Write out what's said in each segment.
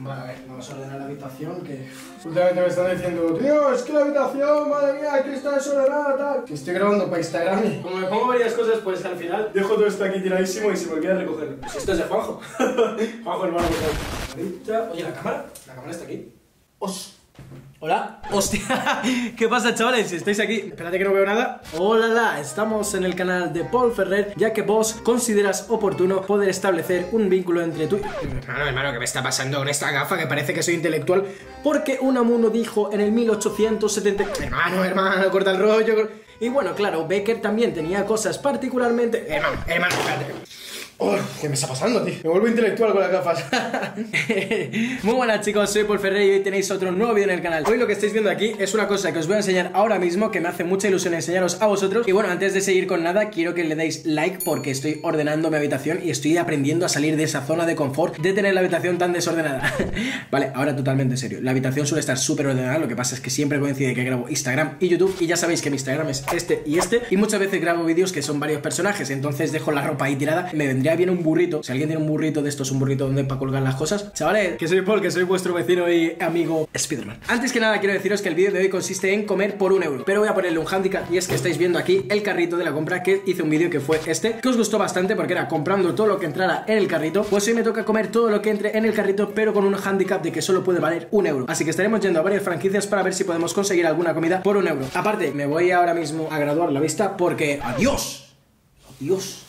Vale, a ver, vamos a ordenar la habitación que... Últimamente me están diciendo, tío, es que la habitación, madre mía, que está desordenada, tal. Que estoy grabando para Instagram y como me pongo varias cosas, pues al final dejo todo esto aquí tiradísimo y se me olvida recogerlo. Pues esto es de Juanjo. Juanjo, hermano, por favor. Oye, la cámara, la cámara está aquí. Os... Hola. Hostia, ¿qué pasa chavales? ¿Estáis aquí? Espérate que no veo nada. Hola, la, estamos en el canal de Paul Ferrer, ya que vos consideras oportuno poder establecer un vínculo entre tú Hermano, hermano, ¿qué me está pasando con esta gafa que parece que soy intelectual? Porque Unamuno dijo en el 1870... Hermano, hermano, corta el rollo. Y bueno, claro, Becker también tenía cosas particularmente... Hermano, hermano, espérate. ¿Qué me está pasando, tío? Me vuelvo intelectual con las gafas. Muy buenas chicos, soy Paul Ferrer y hoy tenéis otro nuevo vídeo en el canal. Hoy lo que estáis viendo aquí es una cosa que os voy a enseñar ahora mismo, que me hace mucha ilusión enseñaros a vosotros. Y bueno, antes de seguir con nada, quiero que le deis like porque estoy ordenando mi habitación y estoy aprendiendo a salir de esa zona de confort de tener la habitación tan desordenada. vale, ahora totalmente en serio. La habitación suele estar súper ordenada, lo que pasa es que siempre coincide que grabo Instagram y YouTube y ya sabéis que mi Instagram es este y este y muchas veces grabo vídeos que son varios personajes, entonces dejo la ropa ahí tirada. Me vendría bien un burrito, si alguien tiene un burrito de estos, un burrito donde para colgar las cosas. Chavales, que soy Paul, que soy vuestro vecino y amigo Spiderman. Antes que nada quiero deciros que el vídeo de hoy consiste en comer por un euro, pero voy a ponerle un handicap y es que estáis viendo aquí el carrito de la compra que hice un vídeo que fue este, que os gustó bastante porque era comprando todo lo que entrara en el carrito, pues hoy me toca comer todo lo que entre en el carrito, pero con un handicap de que solo puede valer un euro. Así que estaremos yendo a varias franquicias para ver si podemos conseguir alguna comida por un euro. Aparte, me voy ahora mismo a graduar la vista porque... ¡Adiós! ¡Adiós!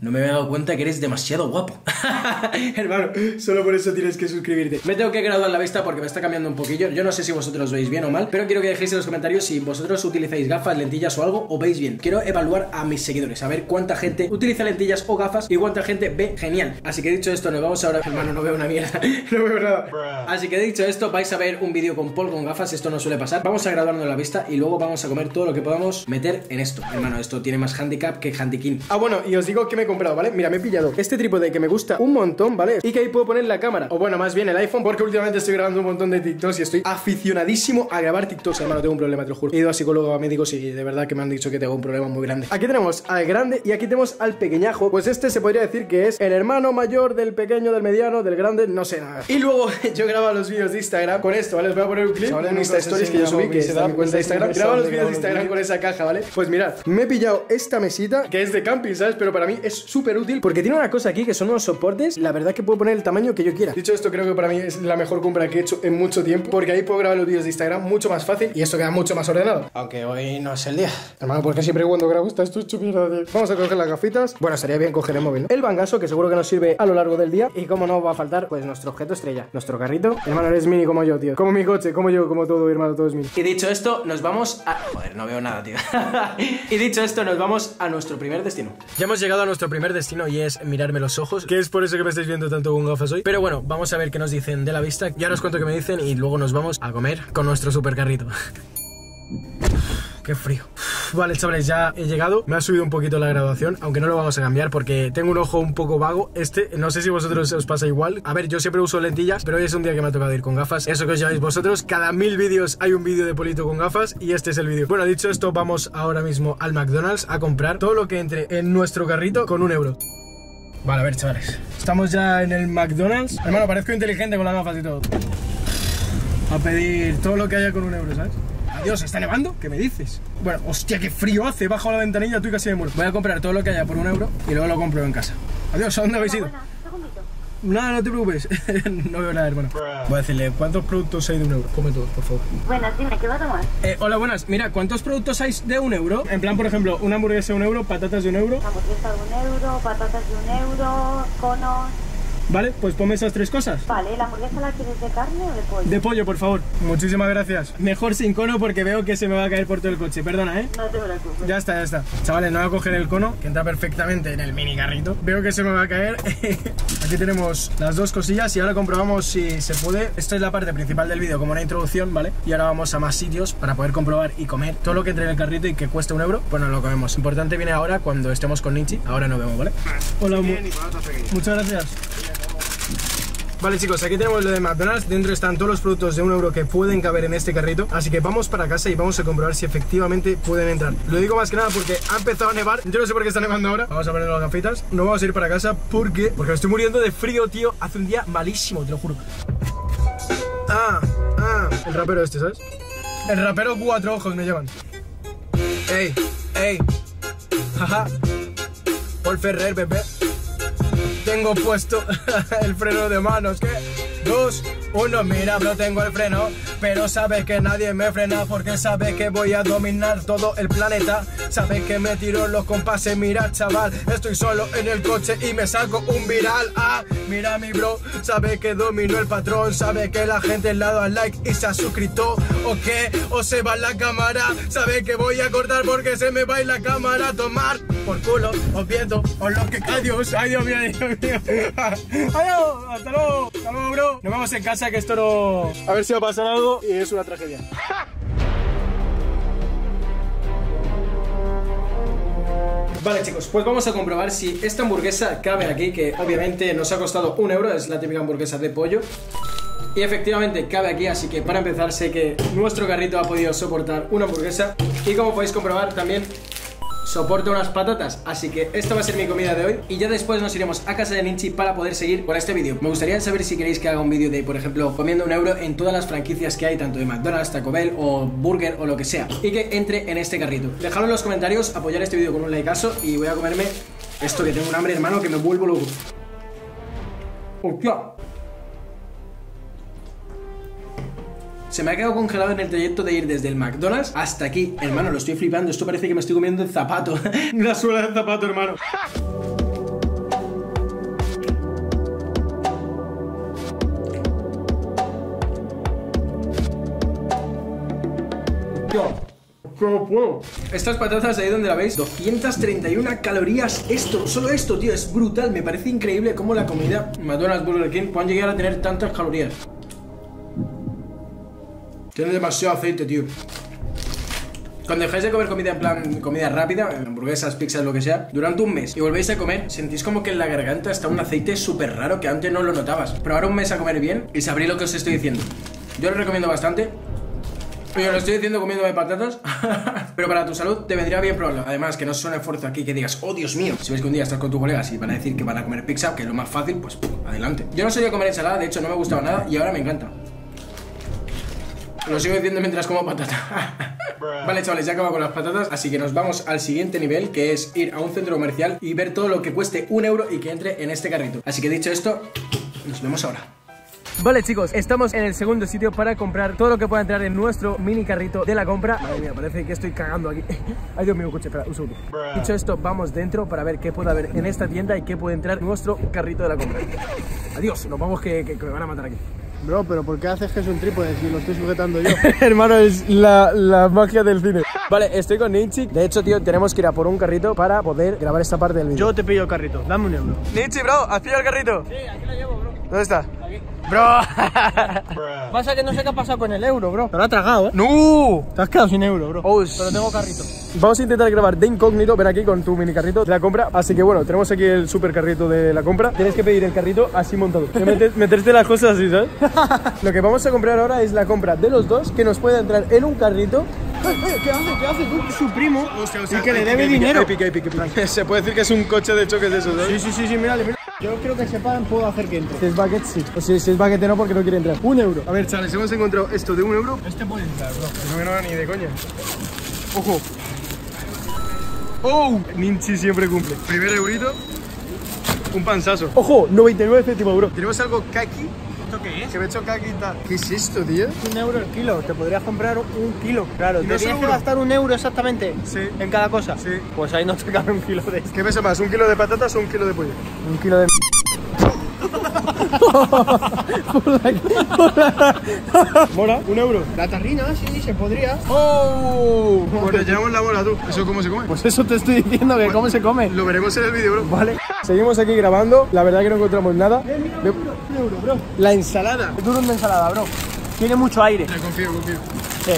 No me había dado cuenta que eres demasiado guapo. Hermano, solo por eso tienes que suscribirte. Me tengo que graduar la vista porque me está cambiando un poquillo. Yo no sé si vosotros veis bien o mal, pero quiero que dejéis en los comentarios si vosotros utilizáis gafas, lentillas o algo o veis bien. Quiero evaluar a mis seguidores, a ver cuánta gente utiliza lentillas o gafas y cuánta gente ve genial. Así que dicho esto, nos vamos ahora. Hermano, no veo una mierda. no veo nada. Así que dicho esto, vais a ver un vídeo con Paul con gafas. Esto no suele pasar. Vamos a graduarnos la vista y luego vamos a comer todo lo que podamos meter en esto. Hermano, esto tiene más handicap que handikin. Ah, bueno, y os digo que me comprado, ¿vale? Mira, me he pillado este trípode que me gusta un montón, ¿vale? Y que ahí puedo poner la cámara. O bueno, más bien el iPhone, porque últimamente estoy grabando un montón de TikToks y estoy aficionadísimo a grabar TikToks. Hermano, tengo un problema, te lo juro. He ido a psicólogo, a médicos y de verdad que me han dicho que tengo un problema muy grande. Aquí tenemos al grande y aquí tenemos al pequeñajo. Pues este se podría decir que es el hermano mayor del pequeño, del mediano, del grande, no sé nada. Y luego yo grabo los vídeos de Instagram con esto, ¿vale? Os voy a poner un clip. En Insta Stories que yo subí, que está en mi cuenta de Instagram. Grabo los vídeos de Instagram con esa caja, ¿vale? Pues mirad, me he pillado esta mesita que es de camping, ¿sabes? Pero para mí es súper útil porque tiene una cosa aquí que son unos soportes. La verdad que puedo poner el tamaño que yo quiera. Dicho esto, creo que para mí es la mejor compra que he hecho en mucho tiempo porque ahí puedo grabar los vídeos de Instagram mucho más fácil y esto queda mucho más ordenado. Aunque hoy no es el día. Hermano, porque siempre cuando grabo está esto hecho. Vamos a coger las gafitas. Bueno, estaría bien coger el móvil, ¿no? El bangaso, que seguro que nos sirve a lo largo del día. Y como no va a faltar, pues nuestro objeto estrella. Nuestro carrito. Hermano, eres mini como yo, tío. Como mi coche, como yo, como todo, hermano, todo es mini. Y dicho esto, nos vamos a... Joder, no veo nada, tío. y dicho esto, nos vamos a nuestro primer destino. Ya hemos llegado a nuestro primer destino y es mirarme los ojos, que es por eso que me estáis viendo tanto con gafas hoy. Pero bueno, vamos a ver qué nos dicen de la vista. Ya os cuento qué me dicen y luego nos vamos a comer con nuestro super carrito. Qué frío. Vale, chavales, ya he llegado. Me ha subido un poquito la graduación, aunque no lo vamos a cambiar porque tengo un ojo un poco vago. Este, no sé si vosotros os pasa igual. A ver, yo siempre uso lentillas, pero hoy es un día que me ha tocado ir con gafas. Eso que os lleváis vosotros. Cada mil vídeos hay un vídeo de Polito con gafas y este es el vídeo. Bueno, dicho esto, vamos ahora mismo al McDonald's a comprar todo lo que entre en nuestro carrito con un euro. Vale, a ver, chavales. Estamos ya en el McDonald's. Hermano, parezco inteligente con las gafas y todo. A pedir todo lo que haya con un euro, ¿sabes? Adiós, ¿está nevando? ¿Qué me dices? Bueno, hostia, qué frío hace. Bajo la ventanilla, estoy casi de muerto. Voy a comprar todo lo que haya por un euro y luego lo compro en casa. Adiós, ¿a dónde habéis ido? Nada, no te preocupes. no veo nada, hermano. Voy a decirle, ¿cuántos productos hay de un euro? Come todos, por favor. Buenas, dime, ¿qué va a tomar? Eh, hola, buenas. Mira, ¿cuántos productos hay de un euro? En plan, por ejemplo, una hamburguesa de un euro, patatas de un euro. Hamburguesa de un euro, patatas de un euro, conos. Vale, pues ponme esas tres cosas. Vale, ¿la hamburguesa la quieres de carne o de pollo? De pollo, por favor. Muchísimas gracias. Mejor sin cono porque veo que se me va a caer por todo el coche. Perdona, ¿eh? No te preocupes. Ya está, ya está. Chavales, no voy a coger el cono, que entra perfectamente en el mini carrito. Veo que se me va a caer. Aquí tenemos las dos cosillas y ahora comprobamos si se puede. Esto es la parte principal del vídeo, como una introducción, ¿vale? Y ahora vamos a más sitios para poder comprobar y comer todo lo que entre en el carrito y que cueste un euro. Bueno, lo comemos. Importante viene ahora cuando estemos con Nietzsche. Ahora nos vemos, ¿vale? Hola, mu muchas gracias. Vale chicos, aquí tenemos lo de McDonald's. Dentro están todos los productos de un euro que pueden caber en este carrito. Así que vamos para casa y vamos a comprobar si efectivamente pueden entrar. Lo digo más que nada porque ha empezado a nevar. Yo no sé por qué está nevando ahora. Vamos a poner las gafitas. No vamos a ir para casa porque... Porque me estoy muriendo de frío, tío. Hace un día malísimo, te lo juro. Ah, ah. El rapero este, ¿sabes? El rapero cuatro ojos me llevan. Ey, ey. Jaja. Paul Ferrer, bebé tengo puesto el freno de manos. ¿Qué? Dos, uno, mira, bro, tengo el freno. Pero sabes que nadie me frena porque sabes que voy a dominar todo el planeta. Sabes que me tiro los compases, mira, chaval. Estoy solo en el coche y me saco un viral. Ah, mira, mi bro, sabe que domino el patrón. Sabe que la gente le ha dado al like y se ha suscrito. ¿O qué? ¿O se va la cámara? Sabe que voy a cortar porque se me va a la cámara a tomar por culo, os viendo, os lo que. Adiós, ay Dios mío, ay Dios mío. Adiós, hasta luego, hasta luego, bro. Nos vemos en casa que esto no. A ver si va a pasar algo y es una tragedia. Vale chicos, pues vamos a comprobar si esta hamburguesa cabe aquí Que obviamente nos ha costado un euro, es la típica hamburguesa de pollo y efectivamente cabe aquí, así que para empezar sé que nuestro carrito ha podido soportar una hamburguesa Y como podéis comprobar también soporta unas patatas Así que esta va a ser mi comida de hoy. Y ya después nos iremos a casa de Ninchi para poder seguir con este vídeo. Me gustaría saber si queréis que haga un vídeo de, por ejemplo, comiendo un euro en todas las franquicias que hay Tanto de McDonald's, Taco Bell o Burger o lo que sea. Y que entre en este carrito. Dejadlo en los comentarios, apoyar este vídeo con un likeazo Y voy a comerme esto que tengo un hambre hermano que me vuelvo loco. ¡Hostia! Se me ha quedado congelado en el trayecto de ir desde el McDonald's hasta aquí. Hermano, lo estoy flipando. Esto parece que me estoy comiendo el zapato. La suela del zapato, hermano. ¿Cómo puedo? Estas patatas ahí donde la veis 231 calorías Esto, solo esto, tío, es brutal Me parece increíble cómo la comida McDonald's, Burger King Pueden llegar a tener tantas calorías tiene demasiado aceite, tío. Cuando dejáis de comer comida en plan comida rápida, hamburguesas, pizzas, lo que sea, durante un mes y volvéis a comer, sentís como que en la garganta está un aceite súper raro que antes no lo notabas. Probar un mes a comer bien y sabréis lo que os estoy diciendo. Yo lo recomiendo bastante. Y os lo estoy diciendo comiéndome patatas, pero para tu salud te vendría bien probarlo. Además, que no suene esfuerzo aquí que digas, oh Dios mío. Si ves que un día estás con tus colegas y van a decir que van a comer pizza, que es lo más fácil, pues adelante. Yo no solía comer ensalada, de hecho no me gustaba nada y ahora me encanta. Lo sigo diciendo mientras como patata. vale, chavales, ya acabo con las patatas, así que nos vamos al siguiente nivel, que es ir a un centro comercial y ver todo lo que cueste un euro y que entre en este carrito. Así que dicho esto, nos vemos ahora. Vale chicos, estamos en el segundo sitio para comprar todo lo que pueda entrar en nuestro mini carrito de la compra. Madre mía, parece que estoy cagando aquí. Ay Dios mío, coche, espera, un segundo. Dicho esto, vamos dentro para ver qué puede haber en esta tienda y qué puede entrar en nuestro carrito de la compra. Adiós, nos vamos que, que me van a matar aquí Bro, pero ¿por qué haces que es un trípode si lo estoy sujetando yo? Hermano, es la, la, magia del cine. Vale, estoy con Ninchi. De hecho, tío, tenemos que ir a por un carrito para poder grabar esta parte del vídeo. Yo te pillo el carrito, dame un euro. Ninchi, bro, ¿has pillado el carrito? Sí, aquí lo llevo, bro. ¿Dónde está? Bro. Pasa que no sé qué ha pasado con el euro, bro. Te lo ha tragado, ¿eh? ¡No! Te has quedado sin euro, bro. Oh, Pero tengo carrito. Vamos a intentar grabar de incógnito, ven aquí con tu mini carrito de la compra. Así que bueno, tenemos aquí el super carrito de la compra. Tienes que pedir el carrito así montado. Meter, meterte las cosas así, ¿sabes? Lo que vamos a comprar ahora es la compra de los dos, que nos puede entrar en un carrito ¿Qué hace? ¿Qué hace? Tú, su primo y que le debe dinero. Épica, épica. Se puede decir que es un coche de choques de esos, ¿sabes? Sí, sí, sí, sí, mírale, mira. Yo creo que sepan, puedo hacer que entre. Si es baguette, sí. O si, si es baguette no, porque no quiere entrar. Un euro. A ver, chavales, hemos encontrado esto de un euro. Este puede entrar, bro. No, no, ni de coña. Ojo. ¡Oh! Ninchi siempre cumple. Primer eurito. Un panzazo. ¡Ojo! 99 céntimos, bro. Tenemos algo kaki. ¿Esto qué es? Que me he hecho tal. ¿Qué es esto, tío? Un euro el kilo. Te podrías comprar un kilo. Claro, ¿Y ¿te no tienes que gastar un euro exactamente Sí. en cada cosa? Sí. Pues ahí no te cabe un kilo de esto. ¿Qué pesa más? ¿Un kilo de patatas o un kilo de pollo? Un kilo de... ¿Mola? ¿Un euro? La tarrina, sí, se podría. ¡Oh! Pues le llevamos la bola, tú. ¿Eso cómo se come? Pues eso te estoy diciendo, que cómo se come. Lo veremos en el vídeo, bro. Vale. Seguimos aquí grabando. La verdad que no encontramos nada. Un euro, bro. La ensalada. Es duro de ensalada, bro. Tiene mucho aire. Ya confío, confío. Sí.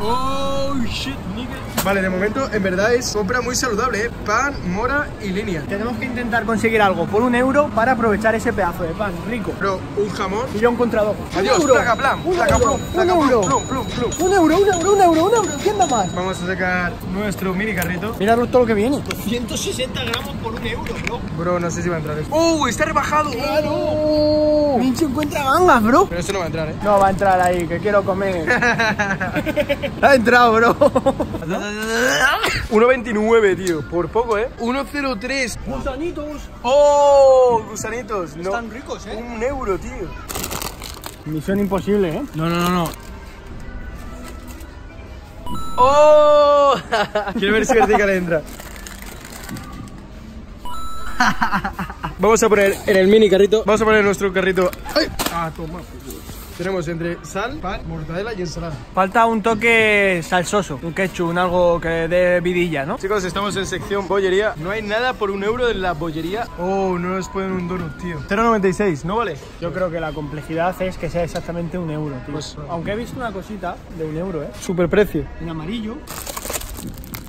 Oh shit, nigga. Vale, de momento, en verdad es compra muy saludable, ¿eh? Pan, mora y línea. Tenemos que intentar conseguir algo por un euro para aprovechar ese pedazo de pan rico. Bro, un jamón. Y yo encontrado. Adiós, un euro, placa plan, un placa euro, plum, un placa euro, plum, plum, plum, plum. un euro, un euro, un euro, un euro. ¿Quién da más? Vamos a sacar nuestro mini carrito. Mira todo lo que viene. 160 gramos por un euro, bro. Bro, no sé si va a entrar esto. ¡Oh, está rebajado! ¡Claro! Minchi encuentra gangas, bro. Pero esto no va a entrar, ¿eh? No va a entrar ahí, que quiero comer. ha entrado, bro. 1.29, tío. Por poco, ¿eh? 1.03. Gusanitos. ¡Oh! Gusanitos. No. Están ricos, ¿eh? Un euro, tío. Misión imposible, ¿eh? No, no, no, no. ¡Oh! Quiero ver si vertical entra. Vamos a poner en el mini carrito. Vamos a poner nuestro carrito. ¡Ay! Ah, toma. Tenemos entre sal, pan, mortadela y ensalada. Falta un toque salsoso, un ketchup, un algo que dé vidilla, ¿no? Chicos, estamos en sección bollería. No hay nada por un euro en la bollería. Oh, no nos ponen un donut, tío. 0,96, ¿no vale? Yo creo que la complejidad es que sea exactamente un euro, tío. Pues- Aunque he visto una cosita de un euro, ¿eh? Super precio. En amarillo.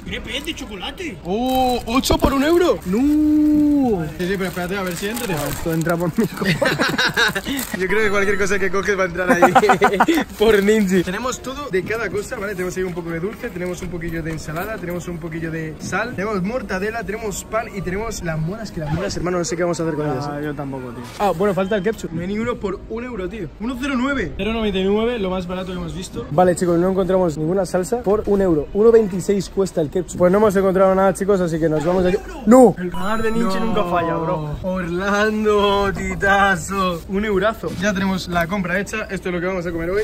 ¡Crepe de chocolate! ¡Oh! ¿8 por un euro? ¡No! Sí, sí, pero espérate a ver si entra. Esto entra por cojones. Yo creo que cualquier cosa que coges va a entrar ahí por Ninja. Tenemos todo de cada cosa, ¿vale? Tenemos ahí un poco de dulce, tenemos un poquillo de ensalada, tenemos un poquillo de sal, tenemos mortadela, tenemos pan y tenemos las moras, que las moras, hermano, no sé qué vamos a hacer con ellas. Ah, yo tampoco, tío. Ah, bueno, falta el ketchup. No hay ninguno por un euro, tío. 1,09. 0,99, lo más barato que hemos visto. Vale, chicos, no encontramos ninguna salsa por un euro. 1,26 cuesta el Pues no hemos encontrado nada, chicos, así que nos vamos de aquí. ¡No! El radar de Nietzsche nunca falla, bro. Orlando, titazo. Un eurazo. Ya tenemos la compra hecha. Esto es lo que vamos a comer hoy.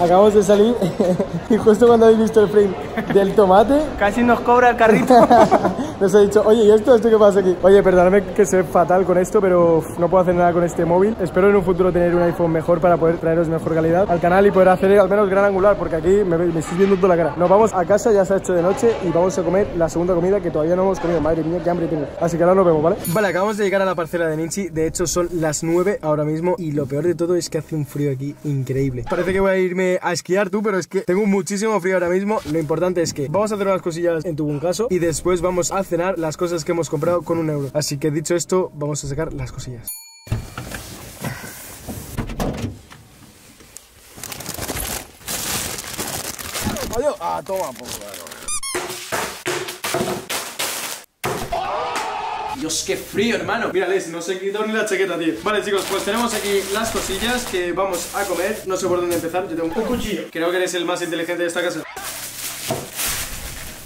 Acabamos de salir y justo cuando habéis visto el frame del tomate, Casi nos cobra el carrito. nos ha dicho, oye, ¿y esto? ¿Esto qué pasa aquí? Oye, perdóname que ve fatal con esto, pero no puedo hacer nada con este móvil. Espero en un futuro tener un iPhone mejor para poder traeros mejor calidad al canal y poder hacer al menos gran angular, porque aquí me, me estáis viendo toda la cara. Nos vamos a casa, ya se ha hecho de noche y vamos a comer la segunda comida que todavía no hemos comido. Madre mía, qué hambre tengo. Así que ahora nos vemos, ¿vale? Vale, acabamos de llegar a la parcela de Ninchi. De hecho, son las 9 ahora mismo y lo peor de todo es que hace un frío aquí increíble. Parece que voy a irme a esquiar tú, pero es que tengo muchísimo frío ahora mismo. Lo importante es que vamos a hacer unas cosillas en tu buen caso y después vamos a cenar las cosas que hemos comprado con un euro. Así que dicho esto, vamos a sacar las cosillas. Adiós. Ah, toma, por Dios, qué frío, hermano. Mira, Les, no se he quitado ni la chaqueta, tío. Vale, chicos, pues tenemos aquí las cosillas que vamos a comer. No sé por dónde empezar. Yo tengo un cuchillo. Creo que eres el más inteligente de esta casa.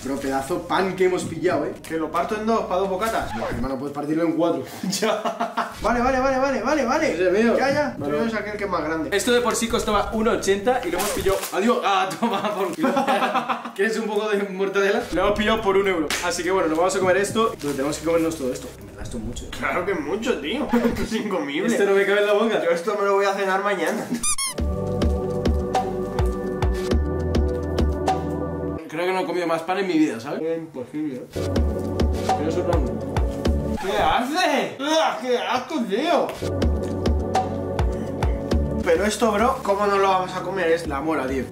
Bro, pedazo pan que hemos pillado, ¿eh? que lo parto en dos, para dos bocatas. Buah, hermano, puedes partirlo en cuatro. Vale, vale, vale, vale, vale, vale. Es mío. Ya, ya. Vale, Tú vale. eres aquel que es más grande. Esto de por sí costaba 1,80 y lo hemos pillado. Adiós. Ah, toma, por ¿Quieres un poco de mortadela? Lo hemos pillado por un euro. Así que bueno, nos vamos a comer esto. Pero tenemos que comernos todo esto. En verdad, esto es mucho. ¿eh? Claro que es mucho, tío. Esto es incomible. Esto no me cabe en la boca. Yo esto me lo voy a cenar mañana. Creo que no he comido más pan en mi vida, ¿sabes? Es imposible. Pero eso no. ¿Qué haces? ¡Ah, ¡Qué asco, tío! Pero esto, bro, ¿cómo no lo vamos a comer? Es La mora, tío.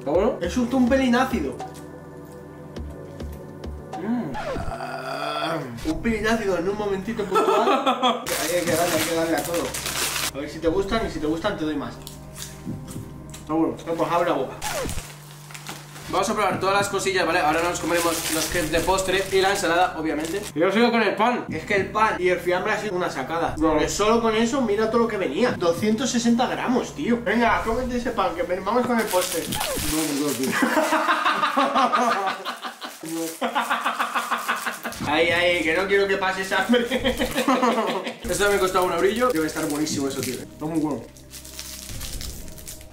¿Está bueno? Es justo un pelín ácido. Un pelín ácido en un momentito puntual. hay que darle, hay que darle a todo. A ver si te gustan y si te gustan te doy más. Está bueno. No, pues abre la boca. Vamos a probar todas las cosillas, ¿vale? Ahora nos comeremos los crepes de postre y la ensalada, obviamente. Y yo sigo con el pan. Es que el pan y el fiambre ha sido una sacada. Porque solo con eso mira todo lo que venía. 260 gramos, tío. Venga, cómete ese pan, que vamos con el postre. Ahí, ahí, que no quiero que pases hambre. Esto también costaba un eurillo. Debe estar buenísimo eso, tío. Está muy bueno.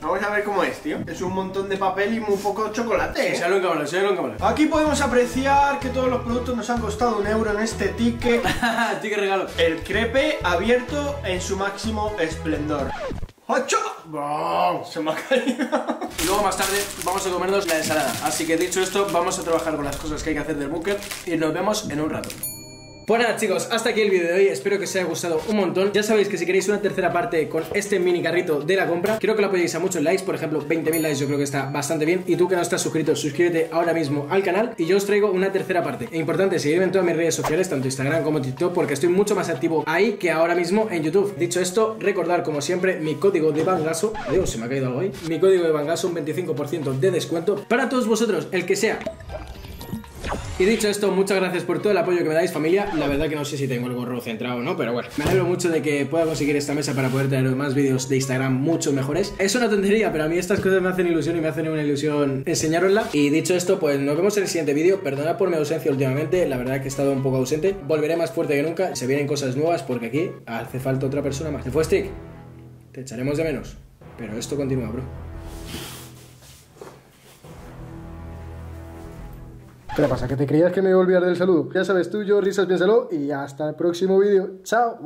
Vamos a ver cómo es, tío. Es un montón de papel y muy poco chocolate. ¿eh? Enséñalo en cámara, en cámara. Aquí podemos apreciar que todos los productos nos han costado un euro en este ticket. Ti que regalo. El crepe abierto en su máximo esplendor. ¡Ocho! Wow. Se me ha caído. Y luego más tarde vamos a comernos la ensalada. Así que dicho esto, vamos a trabajar con las cosas que hay que hacer del búnker y nos vemos en un rato. Pues nada chicos, hasta aquí el vídeo de hoy, espero que os haya gustado un montón. Ya sabéis que si queréis una tercera parte con este mini carrito de la compra Quiero que lo apoyéis a muchos likes, por ejemplo 20.000 likes yo creo que está bastante bien. Y tú que no estás suscrito, suscríbete ahora mismo al canal Y yo os traigo una tercera parte. E importante, seguirme en todas mis redes sociales, tanto Instagram como TikTok Porque estoy mucho más activo ahí que ahora mismo en YouTube. Dicho esto, recordar como siempre mi código de Bangaso Adiós, se me ha caído algo ahí. Mi código de Bangaso, un 25% de descuento Para todos vosotros, el que sea y dicho esto, muchas gracias por todo el apoyo que me dais, familia. La verdad que no sé si tengo el gorro centrado o no, pero bueno, me alegro mucho de que pueda conseguir esta mesa para poder tener más vídeos de Instagram mucho mejores. Es una tontería, pero a mí estas cosas me hacen ilusión y me hacen una ilusión enseñarosla. Y dicho esto, pues nos vemos en el siguiente vídeo. Perdona por mi ausencia últimamente, la verdad que he estado un poco ausente. Volveré más fuerte que nunca. Se vienen cosas nuevas porque aquí hace falta otra persona más. ¿Te fue Stick? Te echaremos de menos. Pero esto continúa, bro. ¿Qué pasa? ¿Que te creías que me iba a olvidar del saludo? Ya sabes tú, yo, risas, piénsalo y hasta el próximo vídeo. ¡Chao!